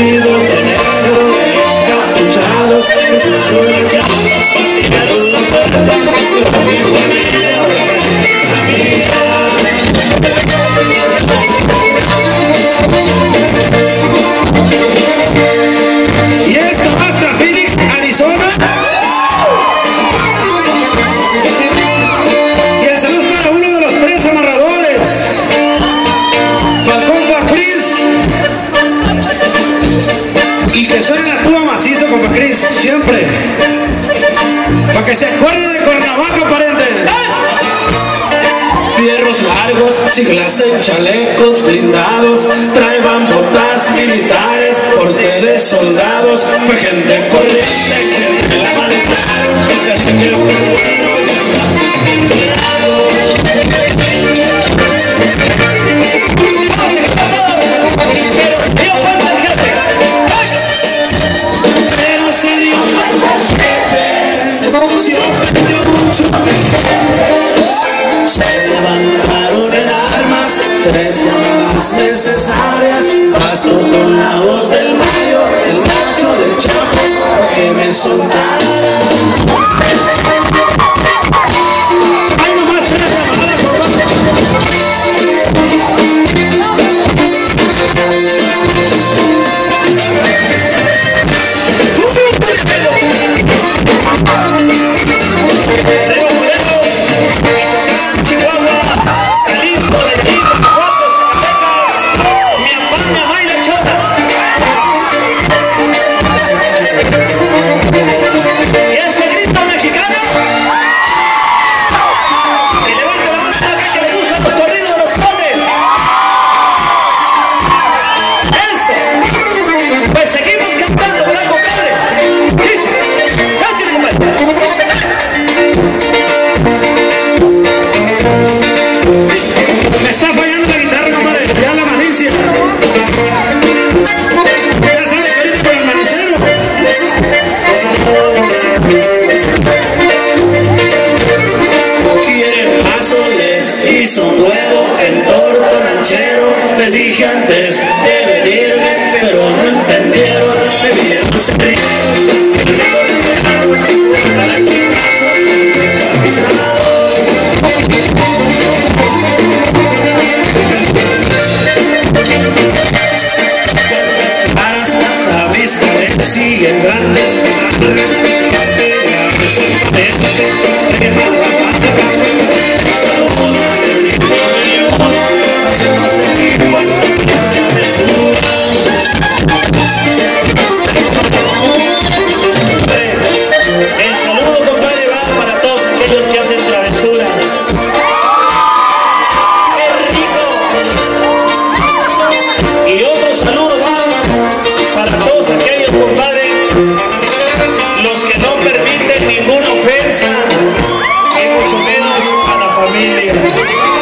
partido Para que se acuerde de Cuernavaca, parientes. Fierros largos, siglas en chalecos blindados. levantaron en armas, tres llamadas necesarias, bastó con la voz del mayo, el macho, del chapo, que me soltaron. It's los que no permiten ninguna ofensa y mucho menos a la familia.